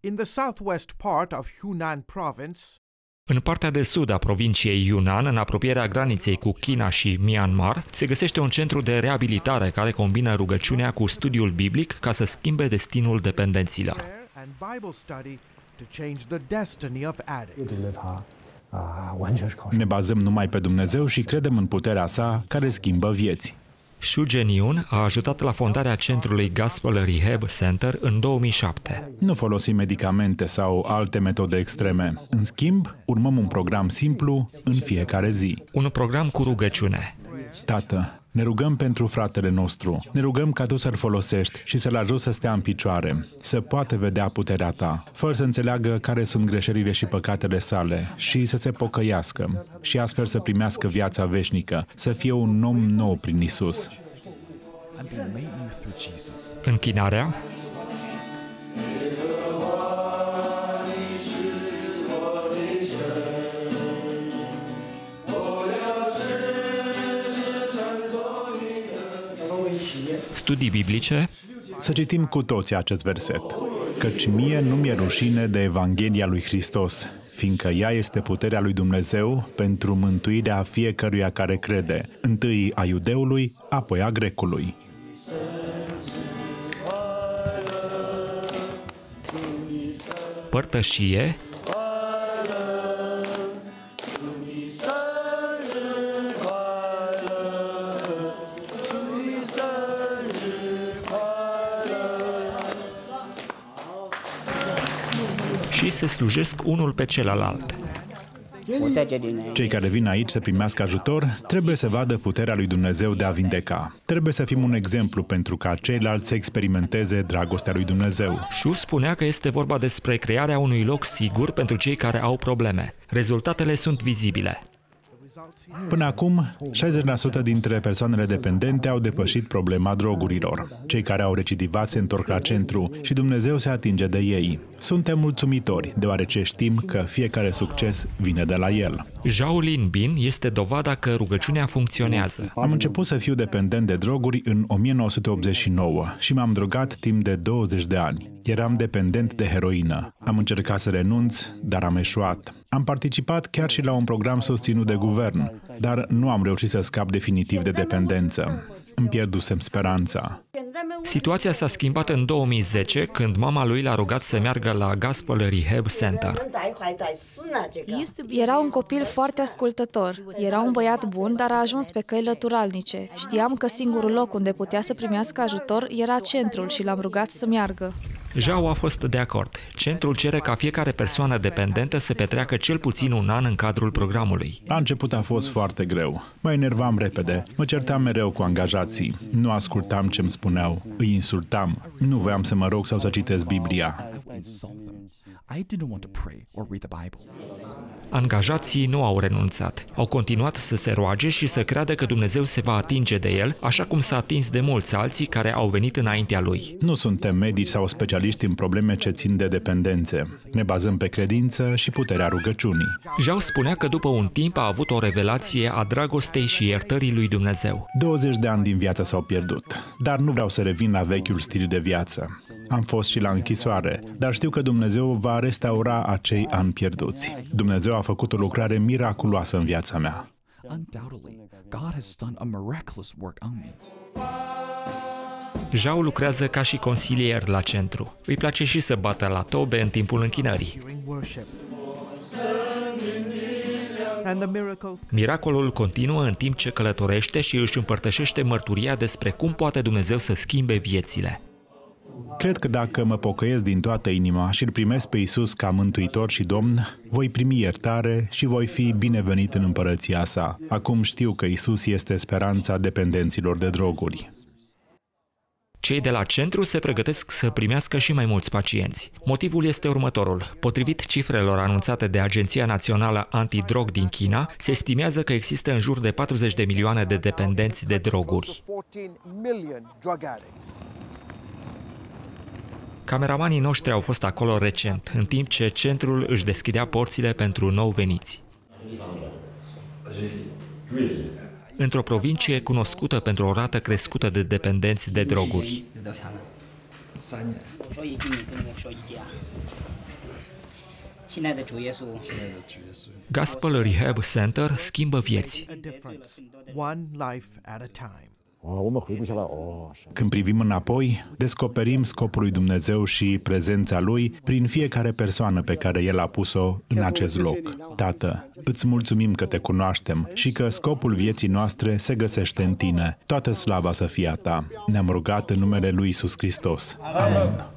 In the southwest part of Hunan province, în partea de sud a provinciei Yunnan, în apropierea graniței cu China și Myanmar, se găsește un centru de reabilitare care combină rugăciunea cu studiul biblic ca să schimbe destinul dependenților. Ne bazăm numai pe Dumnezeu și credem în puterea sa care schimbă vieți. Shu Jeniun a ajutat la fondarea centrului Gospel Rehab Center în 2007. Nu folosim medicamente sau alte metode extreme. În schimb, urmăm un program simplu în fiecare zi. Un program cu rugăciune. Tată, ne rugăm pentru fratele nostru. Ne rugăm ca tu să-l folosești și să-l ajuți să stea în picioare, să poată vedea puterea ta, fără să înțeleagă care sunt greșelile și păcatele sale și să se pocăiască și astfel să primească viața veșnică, să fie un om nou prin Isus. and be made new through Jesus. Închinarea, studii biblice, Să citim cu toții acest verset. Căci mie nu mi-e rușine de Evanghelia lui Hristos, fiindcă ea este puterea lui Dumnezeu pentru mântuirea fiecăruia care crede, întâi a iudeului, apoi a grecului. părtășie, și se slujesc unul pe celălalt. Cei care vin aici să primească ajutor trebuie să vadă puterea lui Dumnezeu de a vindeca. Trebuie să fim un exemplu pentru ca ceilalți să experimenteze dragostea lui Dumnezeu. Șur spunea că este vorba despre crearea unui loc sigur pentru cei care au probleme. Rezultatele sunt vizibile. Până acum, 60% dintre persoanele dependente au depășit problema drogurilor. Cei care au recidivat se întorc la centru și Dumnezeu se atinge de ei. Suntem mulțumitori, deoarece știm că fiecare succes vine de la El. Zhao Lin Bin este dovada că rugăciunea funcționează. Am început să fiu dependent de droguri în 1989 și m-am drogat timp de 20 de ani. Eram dependent de heroină. Am încercat să renunț, dar am eșuat. Am participat chiar și la un program susținut de guvern, guvern, dar nu am reușit să scap definitiv de dependență. Îmi pierdusem speranța. Situația s-a schimbat în 2010, când mama lui l-a rugat să meargă la Gospel Rehab Center. Era un copil foarte ascultător. Era un băiat bun, dar a ajuns pe căi lăturalnice. Știam că singurul loc unde putea să primească ajutor era centrul și l-am rugat să meargă. Zhao a fost de acord. Centrul cere ca fiecare persoană dependentă să petreacă cel puțin un an în cadrul programului. La început a fost foarte greu. Mă enervam repede, mă certam mereu cu angajații. Nu ascultam ce îmi spuneau, îi insultam. Nu voiam să mă rog sau să citesc Biblia. I would insult them. I didn't want to pray or read the Bible. Angajații nu au renunțat. Au continuat să se roage și să creadă că Dumnezeu se va atinge de el, așa cum s-a atins de mulți alții care au venit înaintea lui. Nu suntem medici sau specialiști în probleme ce țin de dependențe. Ne bazăm pe credință și puterea rugăciunii. Zhao spunea că după un timp a avut o revelație a dragostei și iertării lui Dumnezeu. 20 de ani din viață s-au pierdut, dar nu vreau să revin la vechiul stil de viață. Am fost și la închisoare, dar știu că Dumnezeu va restaura acei ani pierduți. Dumnezeu a făcut o lucrare miraculoasă în viața mea. Undoubtedly, God has done a miraculous work on me. Zhao lucrează ca și consilier la centru. Îi place și să bată la tobe în timpul închinării. during worship. And the miracle Miracolul continuă în timp ce călătorește și își împărtășește mărturia despre cum poate Dumnezeu să schimbe viețile. Cred că dacă mă pocăiesc din toată inima și îl primesc pe Isus ca mântuitor și domn, voi primi iertare și voi fi binevenit în împărăția sa. Acum știu că Isus este speranța dependenților de droguri. Cei de la centru se pregătesc să primească și mai mulți pacienți. Motivul este următorul. Potrivit cifrelor anunțate de Agenția Națională Antidrog din China, se estimează că există în jur de 40 de milioane de dependenți de droguri. Cameramanii noștri au fost acolo recent, în timp ce centrul își deschidea porțile pentru nou veniți. Într-o provincie cunoscută pentru o rată crescută de dependenți de droguri. Gospel Rehab Center schimbă vieți. Când privim înapoi, descoperim scopul lui Dumnezeu și prezența Lui prin fiecare persoană pe care El a pus-o în acest loc. Tată, îți mulțumim că te cunoaștem și că scopul vieții noastre se găsește în Tine. Toată slava să fie a Ta. Ne-am rugat în numele Lui Isus Hristos. Amin. Amin.